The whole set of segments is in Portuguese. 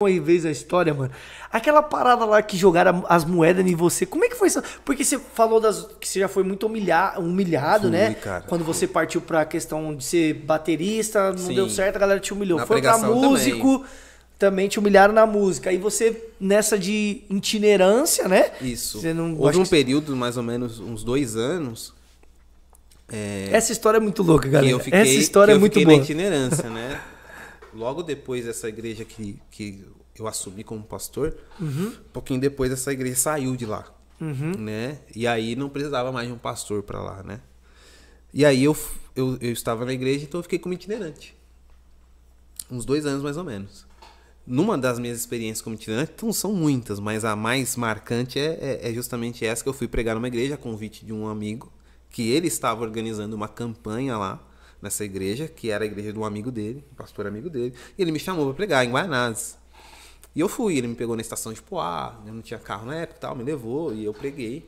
uma vez a história, mano. Aquela parada lá que jogaram as moedas em você, como é que foi isso? Porque você falou das, que você já foi muito humilha, humilhado, Fui, né? cara, Quando você partiu pra questão de ser baterista, não Sim. deu certo, a galera te humilhou. Na foi pra músico, também. te humilharam na música. Aí você, nessa de itinerância, né? Isso. Você não Houve um que- período, mais ou menos uns dois anos, é, Essa história é muito louca, galera. fiquei, Essa história é muito boa. na itinerância, né? Logo depois dessa igreja que, que eu assumi como pastor, Uhum. um pouquinho depois essa igreja saiu de lá, né? E aí não precisava mais de um pastor para lá, né? E aí eu, eu, eu estava na igreja, então eu fiquei como itinerante. Uns dois anos mais ou menos. Numa das minhas experiências como itinerante, não são muitas, mas a mais marcante é, é- é justamente essa que eu fui pregar numa igreja a convite de um amigo, que ele estava organizando uma campanha lá nessa igreja, que era a igreja de um amigo dele, um pastor amigo dele, e ele me chamou para pregar em Guanás. E eu fui, ele me pegou na estação de Poá, eu não tinha carro na época tal, me levou e eu preguei.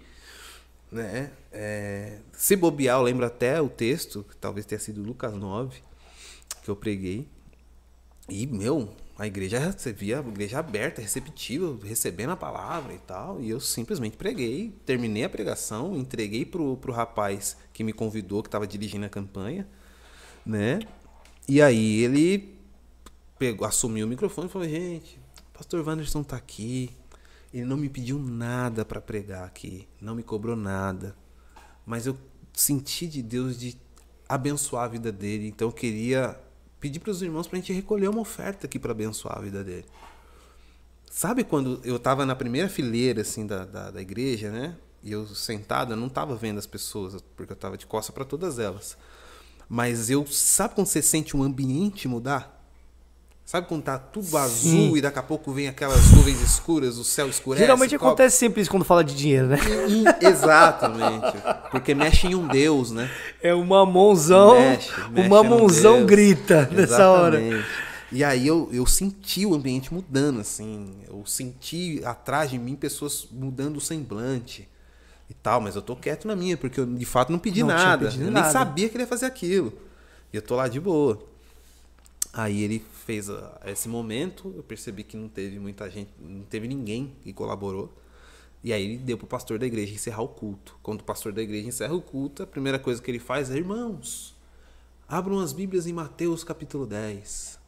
Né? É, se bobear, eu lembro até o texto, que talvez tenha sido Lucas 9, que eu preguei. E, meu, a igreja, você via a igreja aberta, receptiva, recebendo a palavra e tal. E eu simplesmente preguei, terminei a pregação, entreguei pro, pro rapaz que me convidou, que estava dirigindo a campanha, né? E aí ele pegou, assumiu o microfone e falou, gente, o pastor Wanderson tá aqui. Ele não me pediu nada para pregar aqui, não me cobrou nada. Mas eu senti de Deus de abençoar a vida dele, então eu queria pedir para os irmãos para a gente recolher uma oferta aqui para abençoar a vida dele. Sabe quando eu tava na primeira fileira assim da, da, da igreja, né? E eu sentado, eu não tava vendo as pessoas, porque eu tava de costa para todas elas. Mas eu sabe quando você sente um ambiente mudar? Sabe quando tá tudo azul e daqui a pouco vem aquelas nuvens escuras, o céu escurece? Geralmente cobre- acontece sempre isso quando fala de dinheiro, né? Exatamente. Porque mexe em um Deus, né? É o mamonzão. Mexe, mexe o mamonzão grita nessa hora. Exatamente. E aí eu, eu senti o ambiente mudando, assim. Eu senti atrás de mim pessoas mudando o semblante e tal, mas eu tô quieto na minha, porque eu de fato não pedi Não nada. pedido eu nada. nem sabia que ele ia fazer aquilo. E eu tô lá de boa. Aí ele fez ah, esse momento, eu percebi que não teve muita gente, não teve ninguém que colaborou. E aí ele deu pro pastor da igreja encerrar o culto. Quando o pastor da igreja encerra o culto, a primeira coisa que ele faz é: "Irmãos, abram as Bíblias em Mateus capítulo 10".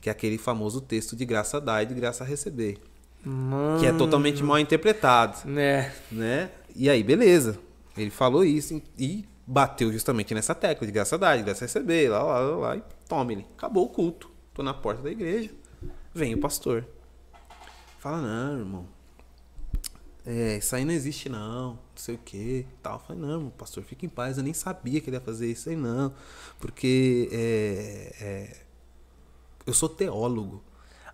Que é aquele famoso texto de graça dar e de graça receber, Mano. que é totalmente mal interpretado Né? né? E aí, beleza. Ele falou isso e bateu justamente nessa tecla de graça dar, de graça receber, lá, lá, lá, lá, e tome ele. Acabou o culto. Tô na porta da igreja. Vem o pastor. Fala, não, irmão. É, isso aí não existe não, não sei o que, tal. Eu falei, não, irmão, pastor, fica em paz. Eu nem sabia que ele ia fazer isso aí, não. Porque é, é, eu sou teólogo.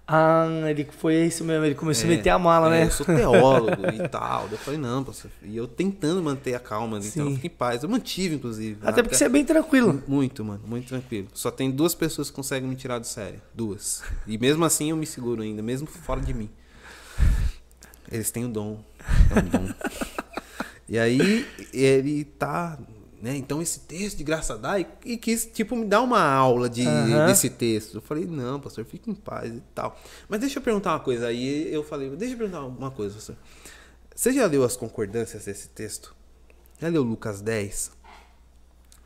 Ah, ele foi isso mesmo, ele começou a É, meter a mala, é, né? Eu sou teólogo e tal. Eu falei, não, pastor. E eu tentando manter a calma, ali, então Sim. fique em paz. Eu mantive, inclusive. Até porque você é bem tranquilo. Muito, mano, muito tranquilo. Só tem duas pessoas que conseguem me tirar do sério. Duas. E mesmo assim eu me seguro ainda, mesmo fora de mim. Eles têm o dom. É um dom. e aí ele tá. Né? Então esse texto de graça dá e, e quis, tipo, me dar uma aula de, Aham. desse texto. Eu falei, não, pastor, fique em paz e tal. Mas deixa eu perguntar uma coisa. Aí eu falei, deixa eu perguntar uma coisa, pastor. Você já leu as concordâncias desse texto? Já leu Lucas 10?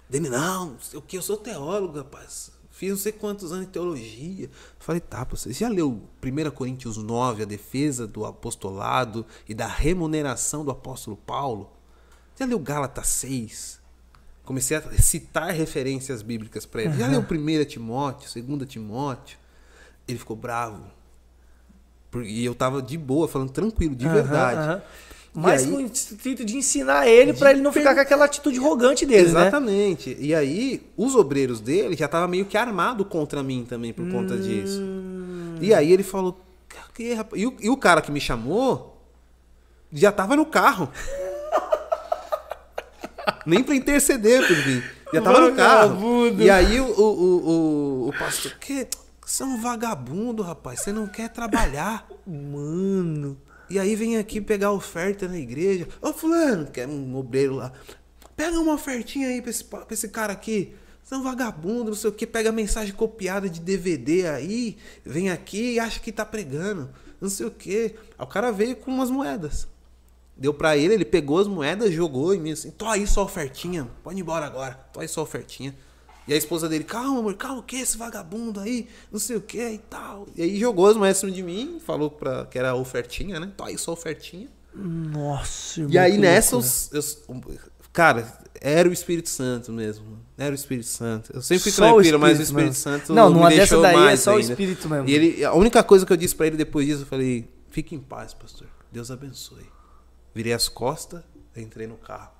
Dele, não, o que, eu sou teólogo, rapaz. Fiz não sei quantos anos de teologia. Eu falei, tá, você já leu 1 Coríntios 9, a defesa do apostolado e da remuneração do apóstolo Paulo? Já leu Gálatas 6? Comecei a citar referências bíblicas para ele. Já leu 1 Timóteo, 2 Timóteo? Ele ficou bravo. E eu tava de boa, falando tranquilo, de Aham, verdade. E Mas aí- com o intuito de ensinar ele pra ele não ficar com aquela atitude arrogante dele, né? Exatamente. E aí, os obreiros dele já estavam meio que armado contra mim também por conta Hum. disso. E aí ele falou. E o, e o cara que me chamou já tava no carro. Nem pra interceder por mim. Já tava no carro. E aí o, o, o, o, pastor, que você é um vagabundo, rapaz. Você não quer trabalhar. Mano. E aí vem aqui pegar oferta na igreja. Ô fulano, que é um obreiro lá. Pega uma ofertinha aí pra esse, pra esse cara aqui. Você é um vagabundo, não sei o que, pega mensagem copiada de DVD aí, vem aqui e acha que tá pregando, não sei o que. Aí o cara veio com umas moedas. Deu pra ele, ele pegou as moedas, jogou em mim assim, tô aí sua ofertinha, pode ir embora agora, tô aí sua ofertinha. E a esposa dele, calma, amor, calma, o que? Esse vagabundo aí, não sei o que e tal. E aí jogou as moedas em cima de mim, falou pra, que era ofertinha, né? Tô aí sua ofertinha. Nossa, irmão, E aí nessa, os, eu- cara, era o Espírito Santo mesmo. Era o Espírito Santo. Eu sempre fui Só o tranquilo, mas o Espírito mesmo. Santo Não, me numa dessa deixou daí é mais só o ainda. Espírito mesmo. E ele, a única coisa que eu disse pra ele depois disso, eu falei: fique em paz, pastor. Deus abençoe. Virei as costas, entrei no carro.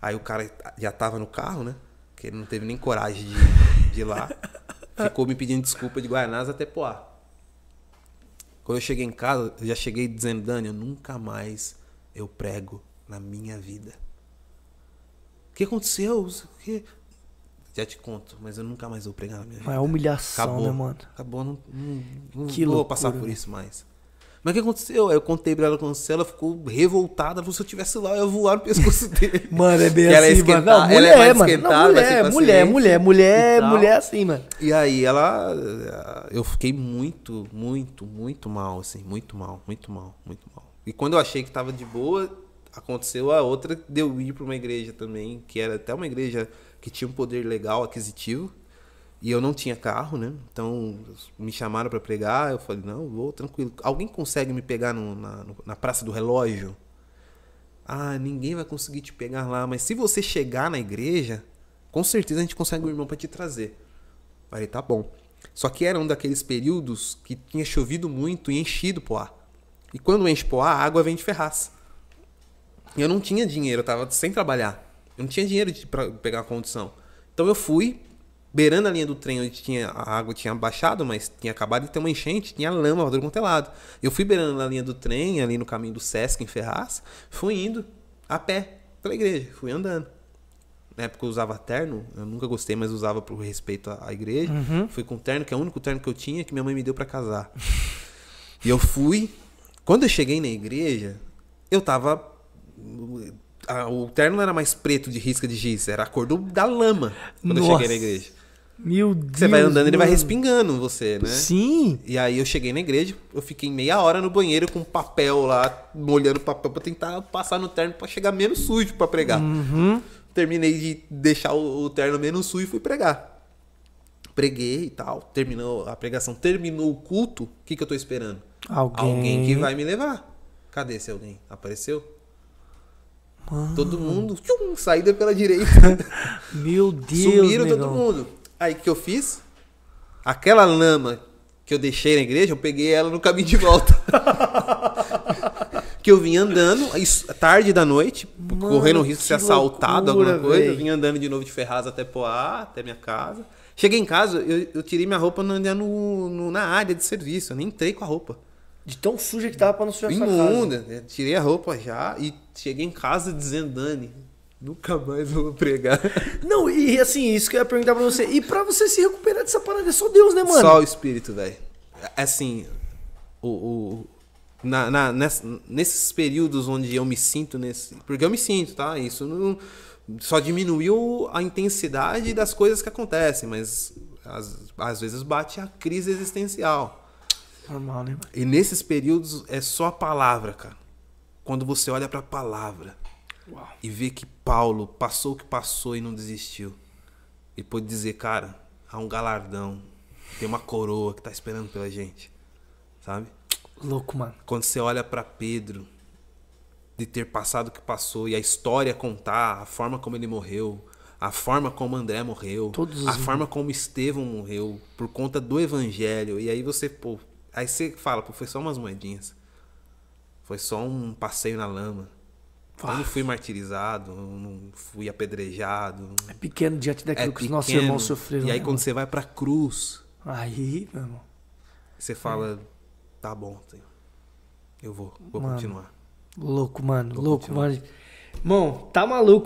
Aí o cara já tava no carro, né? Que ele não teve nem coragem de, de ir lá. Ficou me pedindo desculpa de Guaianás até Poá. Quando eu cheguei em casa, eu já cheguei dizendo, Dani, eu nunca mais eu prego na minha vida. O que aconteceu? Que? Já te conto, mas eu nunca mais vou pregar na minha vida. Mas é humilhação, Acabou. né, mano? Acabou, não, não, não Que vou loucura, passar por né? isso mais. Mas o que aconteceu? Aí eu contei pra ela com ela ficou revoltada. Ela falou, se eu tivesse lá, eu ia voar no pescoço dele. Mano, é bem ela é assim, mano. Não, mulher, ela é mais mano. Não, esquentada, vai ser mulher, mulher, mulher, mulher, tal. mulher assim, mano. E aí ela. Eu fiquei muito, muito, muito mal, assim. Muito mal, muito mal, muito mal. E quando eu achei que tava de boa, aconteceu a outra de eu ir pra uma igreja também, que era até uma igreja que tinha um poder legal, aquisitivo. E eu não tinha carro, né? Então me chamaram pra pregar. Eu falei, não, vou tranquilo. Alguém consegue me pegar no- na, na Praça do Relógio? Ah, ninguém vai conseguir te pegar lá, mas se você chegar na igreja, com certeza a gente consegue um irmão pra te trazer. Falei, tá bom. Só que era um daqueles períodos que tinha chovido muito e enchido Poá. E quando enche Poá, a água vem de ferraz. E eu não tinha dinheiro, eu tava sem trabalhar. Eu não tinha dinheiro pra pegar a condução. Então eu fui, beirando a linha do trem onde tinha, a água tinha baixado, mas tinha acabado de ter uma enchente, tinha lama todo quanto é lado. Eu fui beirando a linha do trem, ali no caminho do Sesc, em Ferraz, fui indo a pé pela igreja, fui andando. Na época eu usava terno, eu nunca gostei, mas usava por respeito à à igreja. Fui com terno, que é o único terno que eu tinha, que minha mãe me deu pra casar. e eu fui. Quando eu cheguei na igreja, eu tava. o terno não era mais preto de risca de giz, era a cor do- da lama quando eu Nossa. cheguei na igreja. Meu Deus. Você vai andando, ele vai mano. respingando você, né? Sim. E aí eu cheguei na igreja, eu fiquei meia hora no banheiro com papel lá, molhando papel pra tentar passar no terno pra chegar menos sujo pra pregar. Uhum. Terminei de deixar o, o terno menos sujo e fui pregar. Preguei e tal, terminou a pregação, terminou o culto, o que, que eu tô esperando? Alguém. que vai me levar. Cadê esse alguém? Apareceu? Todo mundo, tchum, saída pela direita. Meu Deus, Sumiram negão. todo mundo. Aí o que eu fiz? Aquela lama que eu deixei na igreja, eu peguei ela no caminho de volta. que eu vim andando, tarde da noite, Mano, correndo o risco de ser assaltado, loucura, alguma coisa. véi. Eu vim andando de novo de Ferraz até Poá, até minha casa. Cheguei em casa, eu, eu tirei minha roupa no, no- na área de serviço. Eu nem entrei com a roupa. De tão suja que tava pra não sujar sua casa. Imunda. né? Tirei a roupa já e cheguei em casa dizendo, Dani, nunca mais vou pregar. Não, e assim, isso que eu ia perguntar pra você. E pra você se recuperar dessa parada, é só Deus, né, mano? Só o espírito, velho. Assim, o, o- na, na- ness- nesses períodos onde eu me sinto nesse. Porque eu me sinto, tá? Isso não, só diminuiu a intensidade das coisas que acontecem, mas às, às vezes bate a crise existencial. Normal, né? E nesses períodos é só a palavra, cara. Quando você olha pra palavra Uau. e vê que Paulo passou o que passou e não desistiu. E pôde dizer, cara, há um galardão, tem uma coroa que tá esperando pela gente. Sabe? Louco, mano. Quando você olha pra Pedro, de ter passado o que passou e a história contar, a forma como ele morreu, a forma como André morreu, Todos os a forma como Estevão morreu, por conta do evangelho. E aí você, pô, aí você fala, pô, foi só umas moedinhas. Foi só um passeio na lama. Eu não fui martirizado, eu não fui apedrejado. É pequeno diante daquilo É que os nossos irmãos sofreram. E aí né, quando você vai pra cruz, Aí, meu irmão. você fala, tá bom, eu vou, vou Mano, continuar. Louco, mano. Vou louco, continuar. mano. Irmão, tá maluco.